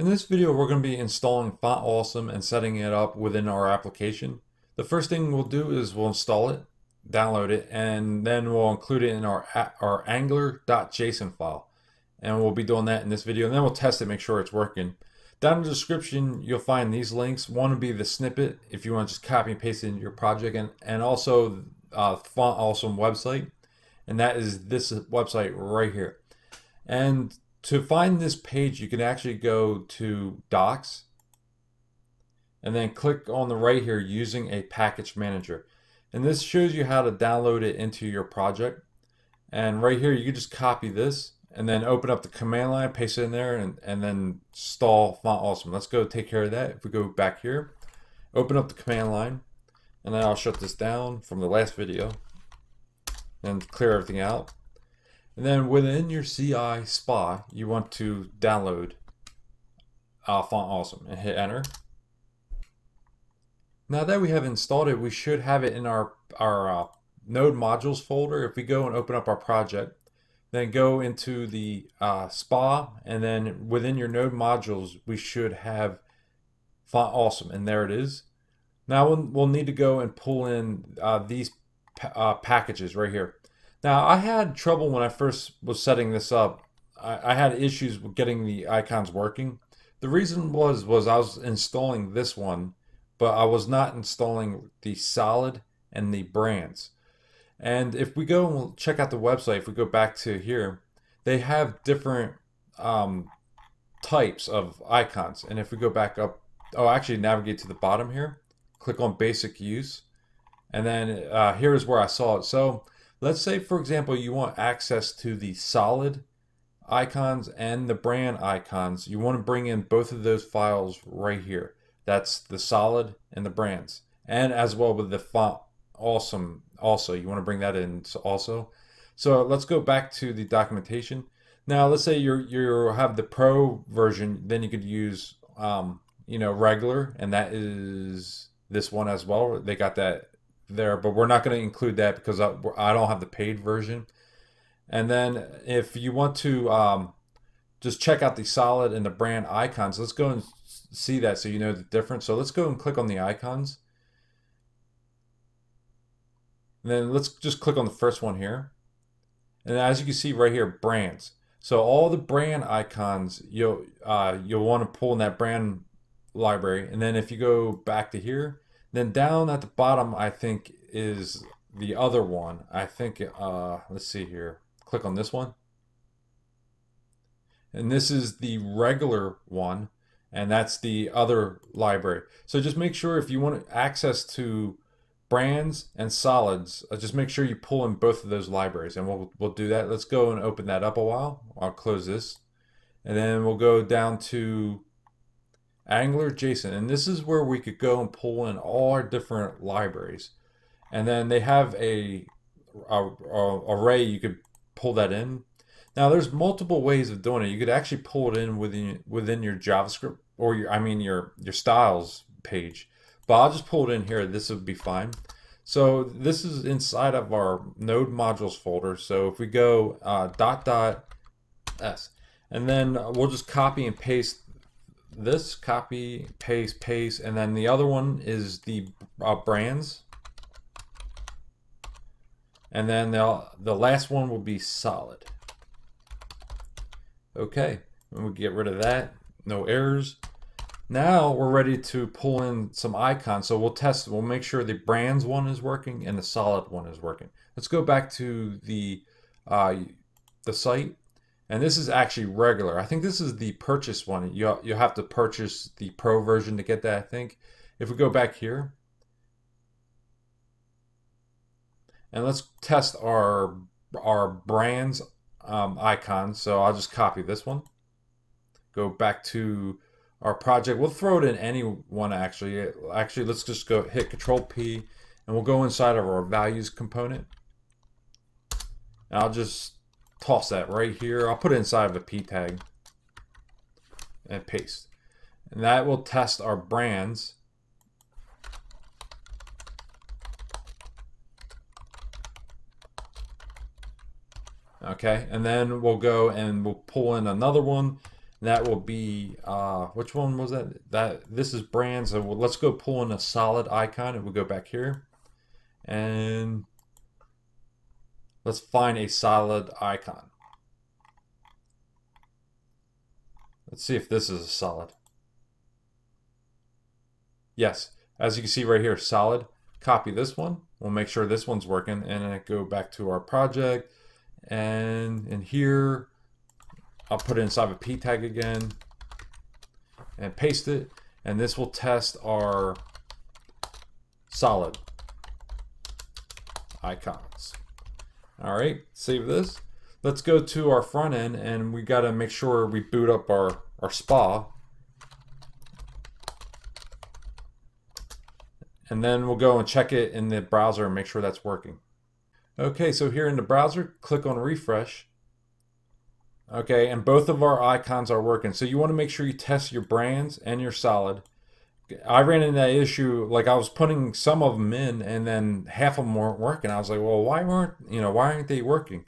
In this video, we're going to be installing Font Awesome and setting it up within our application. The first thing we'll do is we'll install it, download it, and then we'll include it in our, our angular.json file. And we'll be doing that in this video, and then we'll test it, make sure it's working. Down in the description, you'll find these links. One will be the snippet if you want to just copy and paste it into your project, and, and also uh, Font Awesome website. And that is this website right here. And to find this page, you can actually go to Docs and then click on the right here using a package manager. And this shows you how to download it into your project. And right here, you can just copy this and then open up the command line, paste it in there, and, and then install Font Awesome. Let's go take care of that. If we go back here, open up the command line, and then I'll shut this down from the last video and clear everything out. And then within your CI SPA, you want to download uh, Font Awesome and hit enter. Now that we have installed it, we should have it in our, our uh, node modules folder. If we go and open up our project, then go into the uh, SPA, and then within your node modules, we should have Font Awesome, and there it is. Now we'll, we'll need to go and pull in uh, these uh, packages right here. Now, I had trouble when I first was setting this up. I, I had issues with getting the icons working. The reason was was I was installing this one, but I was not installing the solid and the brands. And if we go and we'll check out the website, if we go back to here, they have different um, types of icons. And if we go back up, oh, actually navigate to the bottom here, click on basic use. And then uh, here is where I saw it. So Let's say, for example, you want access to the solid icons and the brand icons. You want to bring in both of those files right here. That's the solid and the brands. And as well with the font awesome also. You want to bring that in also. So let's go back to the documentation. Now let's say you're you have the pro version, then you could use um, you know regular, and that is this one as well. They got that there, but we're not going to include that because I, I don't have the paid version. And then if you want to um, just check out the solid and the brand icons, let's go and see that so you know the difference. So let's go and click on the icons. And then let's just click on the first one here. And as you can see right here, brands. So all the brand icons, you'll, uh, you'll want to pull in that brand library. And then if you go back to here, then down at the bottom, I think, is the other one. I think, uh, let's see here. Click on this one. And this is the regular one, and that's the other library. So just make sure if you want access to brands and solids, uh, just make sure you pull in both of those libraries, and we'll, we'll do that. Let's go and open that up a while. I'll close this. And then we'll go down to Angular JSON. And this is where we could go and pull in all our different libraries. And then they have a, a, a array you could pull that in. Now there's multiple ways of doing it. You could actually pull it in within within your JavaScript or your I mean your your styles page. But I'll just pull it in here. This would be fine. So this is inside of our node modules folder. So if we go uh, dot dot s, and then we'll just copy and paste this copy paste paste and then the other one is the uh, brands. And then the, last one will be solid. Okay and we get rid of that. No errors. Now we're ready to pull in some icons. So we'll test we'll make sure the brands one is working and the solid one is working. Let's go back to the uh, the site and this is actually regular. I think this is the purchase one. You you'll have to purchase the pro version to get that. I think. If we go back here, and let's test our our brands um, icon. So I'll just copy this one. Go back to our project. We'll throw it in any one actually. Actually, let's just go hit Control P, and we'll go inside of our values component. And I'll just toss that right here. I'll put it inside of a p tag and paste. And that will test our brands. Okay, and then we'll go and we'll pull in another one that will be uh, which one was that? That this is brands. So let's go pull in a solid icon, and we'll go back here, and let's find a solid icon. Let's see if this is a solid. Yes, as you can see right here, solid. Copy this one. We'll make sure this one's working, and then go back to our project, and in here I'll put it inside of a p tag again and paste it. And this will test our solid icons. All right, save this. Let's go to our front end and we got to make sure we boot up our, our spa. And then we'll go and check it in the browser and make sure that's working. Okay, so here in the browser, click on refresh Okay, and both of our icons are working. So you want to make sure you test your brands and your solid. I ran into that issue, like I was putting some of them in and then half of them weren't working. I was like, well, why weren't, you know, why aren't they working?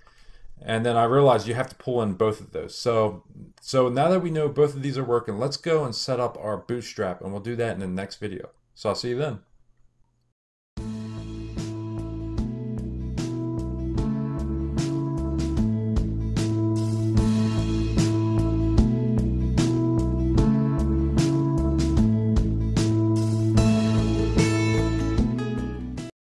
And then I realized you have to pull in both of those. So, so now that we know both of these are working, let's go and set up our bootstrap and we'll do that in the next video. So I'll see you then.